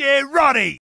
Dear Roddy.